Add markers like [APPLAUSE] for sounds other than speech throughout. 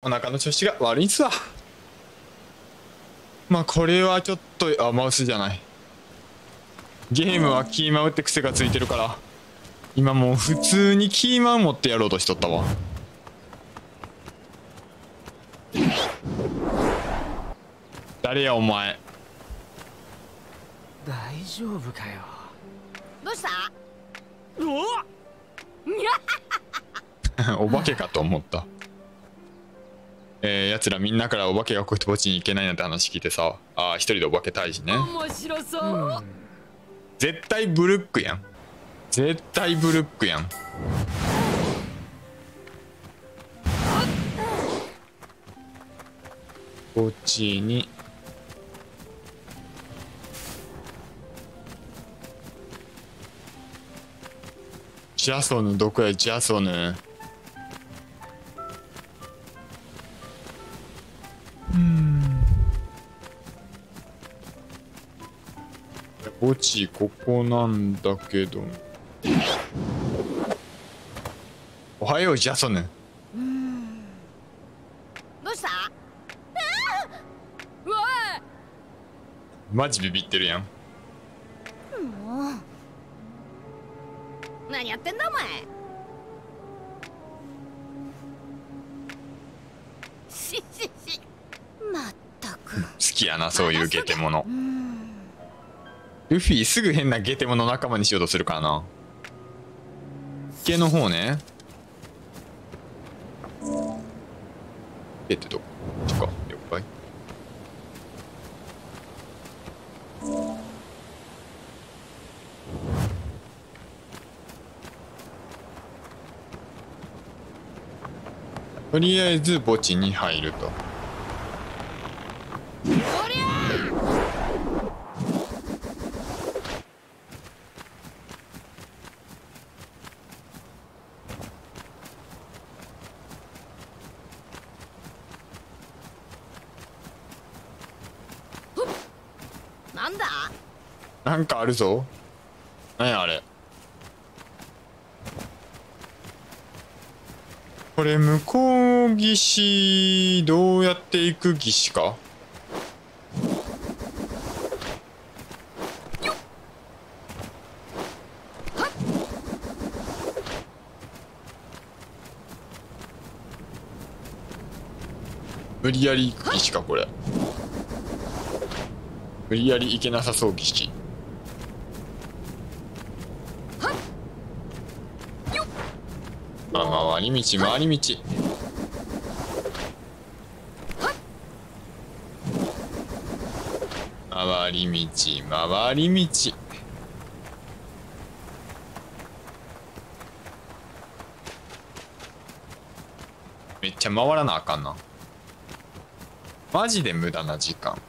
お腹の調子が悪いんすわ。まあこれはちょっとあマウスじゃない。ゲームはキーマウって癖がついてるから今もう普通にキーマウ持ってやろうとしとったわ。誰やお前。大丈夫かよ。どうした？[LAUGHS] [LAUGHS] お化けかと思ったえー、やつらみんなからお化けがこっちに行けないなんて話聞いてさああ一人でお化け退治ね。面白そう、絶対ブルックやん。絶対ブルックやん。こっちに。ジャソヌどこやジャソヌ墓地ここなんだけど。おはようジャソヌどうした？うわマジビビってるやん。何やってんだお前？[LAUGHS] ししし。まったく。好きやなそういうゲテモノルフィすぐ変なゲテモノ仲間にしようとするからな。ゲの方ね。ゲってどここっちか了解。とりあえず墓地に入るとおりゃふっなんだなんかあるぞ。何やあれ。これ向こう岸どうやって行く岸か？無理やり行く岸かこれ。無理やり行けなさそう岸あ回り道回り道。回り道回り道。めっちゃ回らなあかんな。マジで無駄な時間。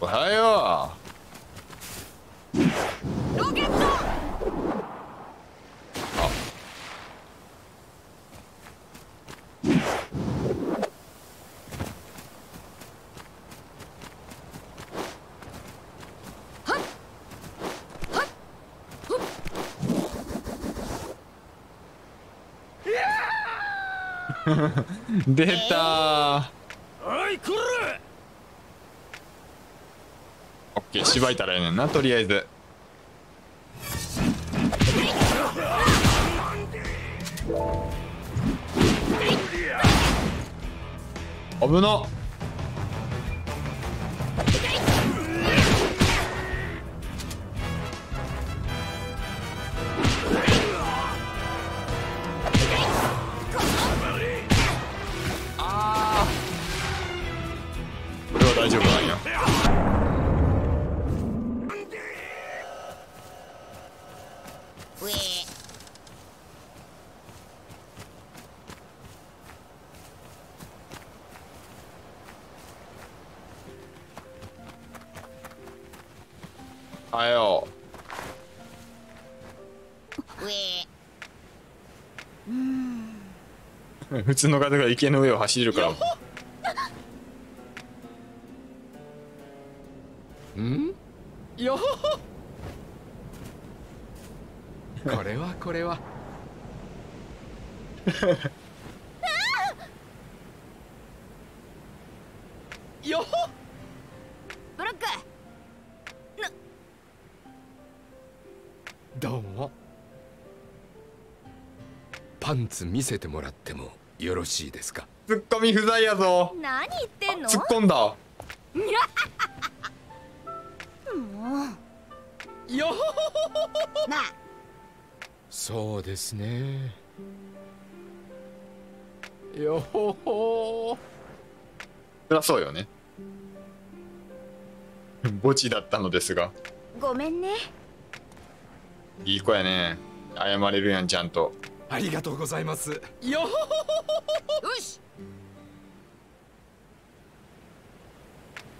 おはよロケット出た。おいこらオッケーしばいたらええねんなとりあえず。危なっ。うえはようえう普通の方が池の上を走れるからん？よほほこれはこれは。[LAUGHS] よっ。ブロック。どうも。パンツ見せてもらってもよろしいですか？ツッコミ不在やぞ。何言ってんの？突っ込んだ。[LAUGHS] もよっ。うなあそうですね。よほほそりゃそうよね。墓地だったのですが。ごめんね。いい子やね。謝れるやんちゃんと。ありがとうございます。よっよし。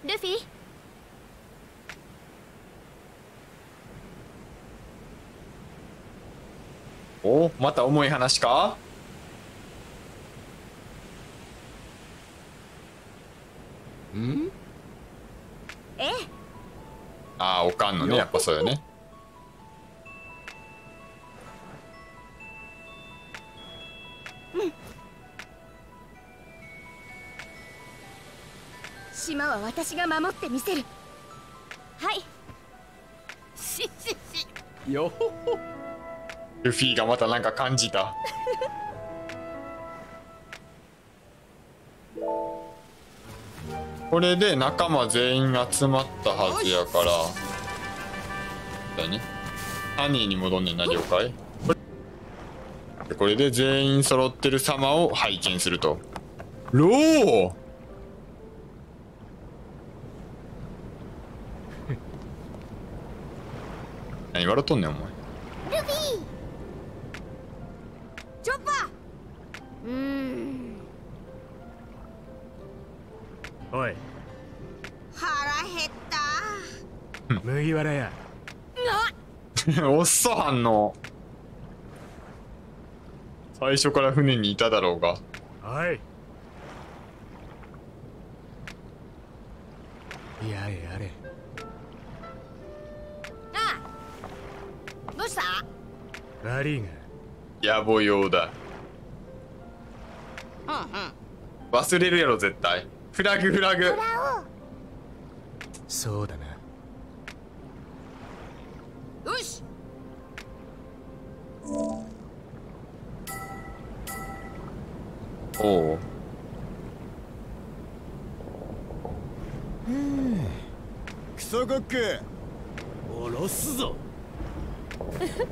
ルフィ？おまた重い話か？ん？え？えああおかんのねやっぱそうよね。島は私が守ってみせる。はい。ししし。よっほほルフィがまたなんか感じた。[LAUGHS] これで仲間全員集まったはずやから。だね。ハニーに戻んねんな了解。でこれで全員揃ってる様を拝見すると。ロー！[LAUGHS] 何笑っとんねんお前おい。腹減った。麦わらや。おっそ反応最初から船にいただろうが。はい。やれやれ。ああどうした悪いが。野暮用だ。うんうん。忘れるやろ絶対フラグフラグ。ラそうだな。オよし。おう。クソコック。おろすぞ。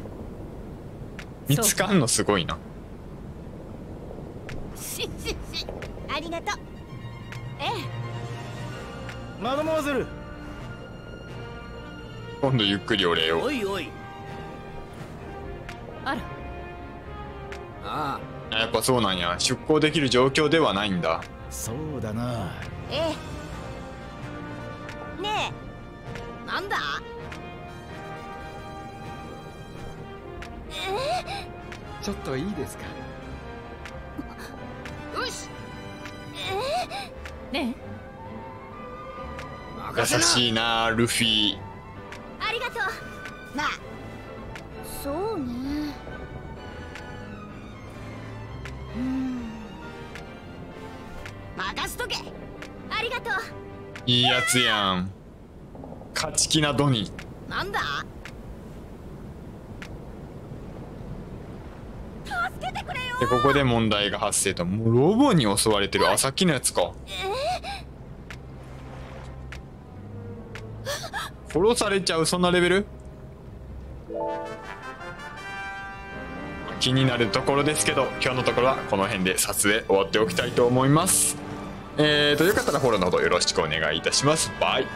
[LAUGHS] 見つかんのすごいな。[LAUGHS] ししし。ありがとうえマドモアゼル。今度ゆっくりお礼を。おいおい。あら。ああ。やっぱそうなんや。出航できる状況ではないんだ。そうだな。ええ。ねえ。なんだ？ちょっといいですか？よし。えね。優しいなルフィ。ありがとう。なあそうね。うん。任しとけ。ありがとう。いいやつやん。勝ち気なドニーなんだ助けてくれよでここで問題が発生と。もうロボに襲われてる。あさっきのやつか。殺されちゃうそんなレベル？気になるところですけど今日のところはこの辺で撮影終わっておきたいと思います。えーとよかったらフォローのほどよろしくお願いいたします。バイ